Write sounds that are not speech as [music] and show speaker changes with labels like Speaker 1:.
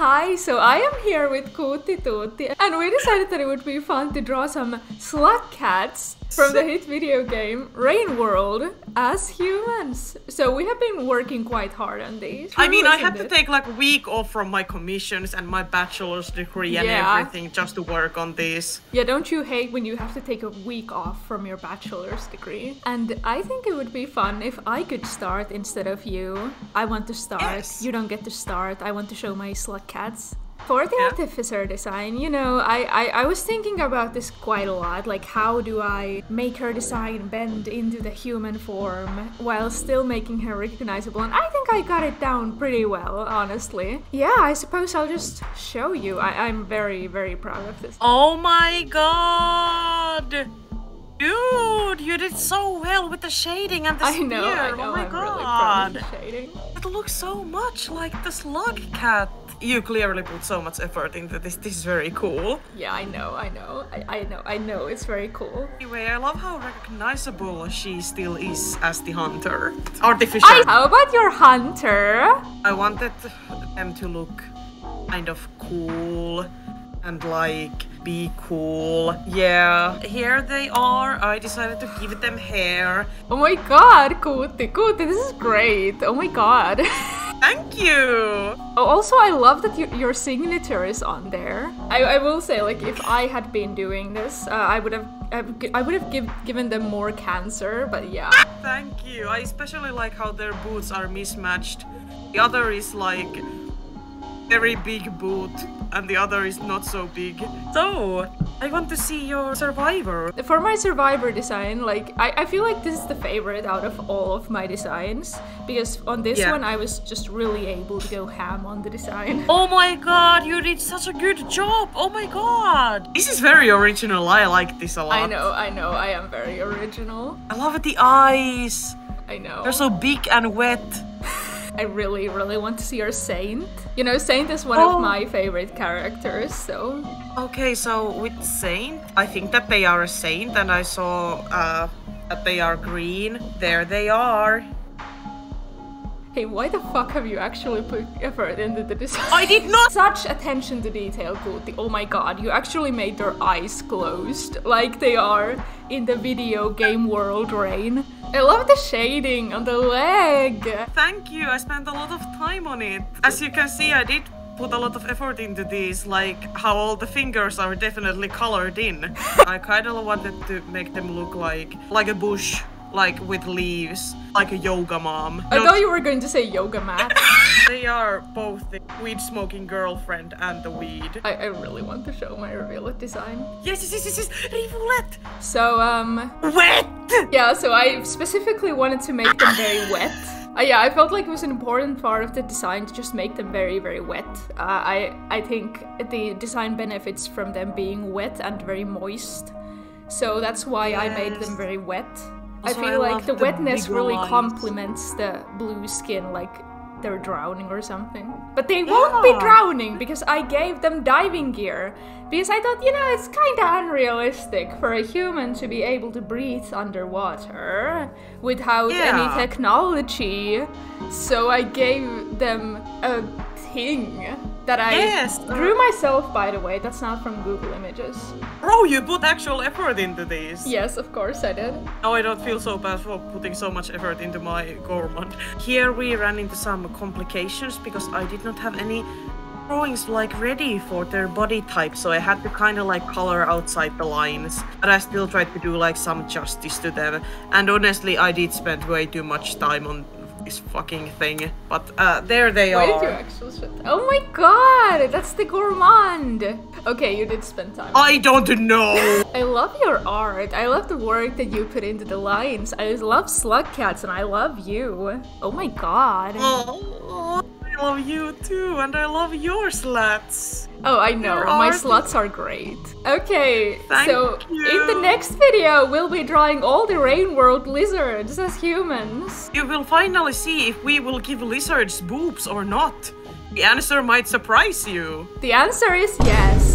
Speaker 1: Hi, so I am here with Kuutti Tuutti, and we decided that it would be fun to draw some slug cats from the hit video game Rain World as humans. So we have been working quite hard on these.
Speaker 2: I mean, I had to take like a week off from my commissions and my bachelor's degree and
Speaker 1: Yeah.
Speaker 2: everything just to work on this.
Speaker 1: Yeah, don't you hate when you have to take a week off from your bachelor's degree? And I think it would be fun if I could start instead of you. I want to start.
Speaker 2: Yes.
Speaker 1: You don't get to start. I want to show my slut cats. For the
Speaker 2: Yeah.
Speaker 1: artificer design, you know, I, I, I was thinking about this quite a lot. Like, how do I make her design bend into the human form while still making her recognizable? And I think I got it down pretty well, honestly. Yeah, I suppose I'll just show you. I, I'm very, very proud of this.
Speaker 2: Oh my god! Dude, you did so well with the shading and the
Speaker 1: I know. I oh know.
Speaker 2: oh my
Speaker 1: I'm
Speaker 2: god.
Speaker 1: really proud of the shading.
Speaker 2: It looks so much like the slug cat. You clearly put so much effort into this. This is very cool.
Speaker 1: Yeah, I know, I know, I, I know, I know. It's very cool.
Speaker 2: Anyway, I love how recognizable she still is as the hunter. Artificer.
Speaker 1: How about your hunter?
Speaker 2: I wanted them to look kind of cool and like be cool. Yeah, here they are. I decided to give them hair.
Speaker 1: Oh my god, Kuutti, Kuutti, this is great. Oh my god. [laughs]
Speaker 2: Thank you.
Speaker 1: Oh, also, I love that your, your signature is on there. I, I will say, like, if I had been doing this, uh, I would have I would I would have give, given them more cancer. But yeah,
Speaker 2: Thank you. I especially like how their boots are mismatched. The other is like very big boot and the other is not so big. So, I want to see your survivor.
Speaker 1: for my survivor design, like, I, I feel like this is the favorite out of all of my designs because on this
Speaker 2: Yeah.
Speaker 1: one I was just really able to go ham on the design. [laughs]
Speaker 2: Oh my god, you did such a good job! Oh my god! This is very original. I like this a lot.
Speaker 1: I know, I know, I am very original.
Speaker 2: I love the eyes.
Speaker 1: I know.
Speaker 2: They're so big and wet.
Speaker 1: I really, really want to see your Saint. You know, Saint is one
Speaker 2: Oh.
Speaker 1: of my favorite characters, so.
Speaker 2: Okay, so with saint, I think that they are a saint, and I saw uh, that they are green. There they are.
Speaker 1: Hey, why the fuck have you actually put effort into the design?
Speaker 2: I did not. [laughs]
Speaker 1: Such attention to detail, Kuutti. Oh my god, you actually made their eyes closed, like they are in the video game world rain. I love the shading on the leg.
Speaker 2: Thank you. I spent a lot of time on it. As you can see, I did put a lot of effort into these, like how all the fingers are definitely colored in. [laughs] I kind of wanted to make them look like like a bush, like with leaves, like a yoga mom.
Speaker 1: I thought you were going to say yoga mat. [laughs]
Speaker 2: they are both the weed smoking girlfriend and the weed.
Speaker 1: I, I really want to show my reveal design.
Speaker 2: Yes, yes, yes, yes, yes. Rivulet.
Speaker 1: So, um,
Speaker 2: Wet.
Speaker 1: Yeah, so I specifically wanted to make them very wet. Uh, yeah, I felt like it was an important part of the design to just make them very, very wet. Uh, I I think the design benefits from them being wet and very moist. So that's why I made them very wet. I feel
Speaker 2: I
Speaker 1: like the
Speaker 2: the
Speaker 1: wetness really
Speaker 2: eyes.
Speaker 1: complements the blue skin, like they're drowning or something. But they won't be drowning because I gave them diving gear. Because I thought, you know, it's kind of unrealistic for a human to be able to breathe underwater without any technology. So I gave them a thing that I
Speaker 2: Yes,
Speaker 1: drew myself, by the way. That's not from Google Images.
Speaker 2: Bro, you put actual effort into these.
Speaker 1: Yes, of course I did.
Speaker 2: Now I don't feel so bad for putting so much effort into my gourmand. Here we ran into some complications because I did not have any drawings like ready for their body type, so I had to kind of like color outside the lines. But I still tried to do like some justice to them. And honestly, I did spend way too much time on this fucking thing. But uh, there they are.
Speaker 1: did you actually spend? Oh my god, that's the gourmand. Okay, you did spend time.
Speaker 2: I don't know. [laughs]
Speaker 1: I love your art. I love the work that you put into the lines. I love slug cats and I love you. Oh my god.
Speaker 2: oh, love you too, and I love your slats.
Speaker 1: Oh, I know. My
Speaker 2: art-
Speaker 1: sluts are great. Okay,
Speaker 2: Thank
Speaker 1: so in the next video, we'll be drawing all the Rain World lizards as humans.
Speaker 2: You will finally see if we will give lizards boobs or not. The answer might surprise you.
Speaker 1: The answer is yes.